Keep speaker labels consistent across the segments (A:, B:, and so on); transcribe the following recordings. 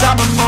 A: I'm immortal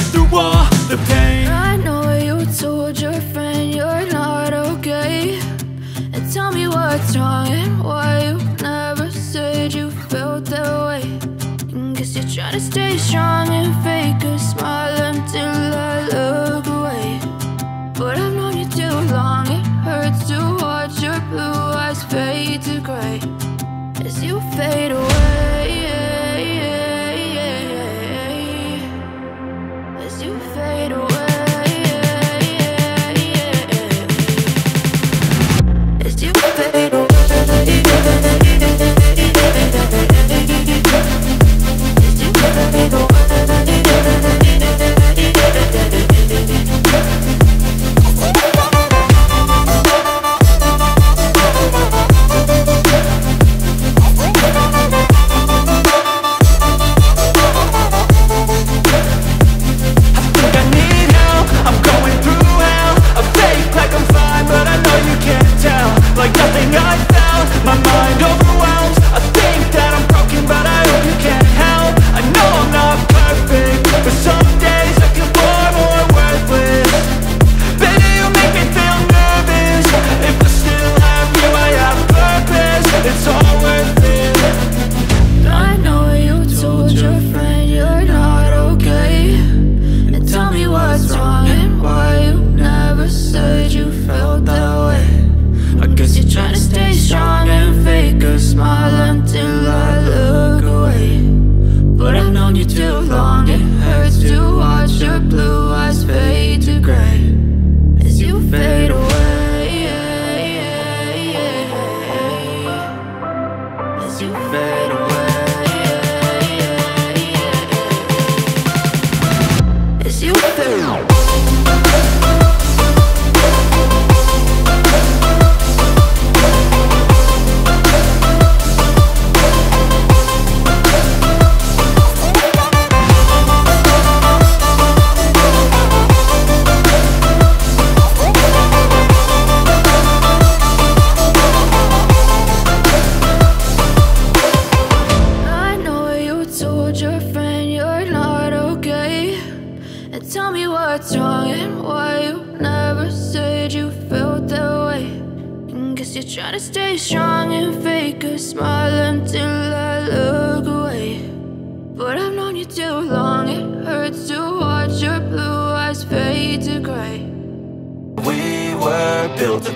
B: you
A: through.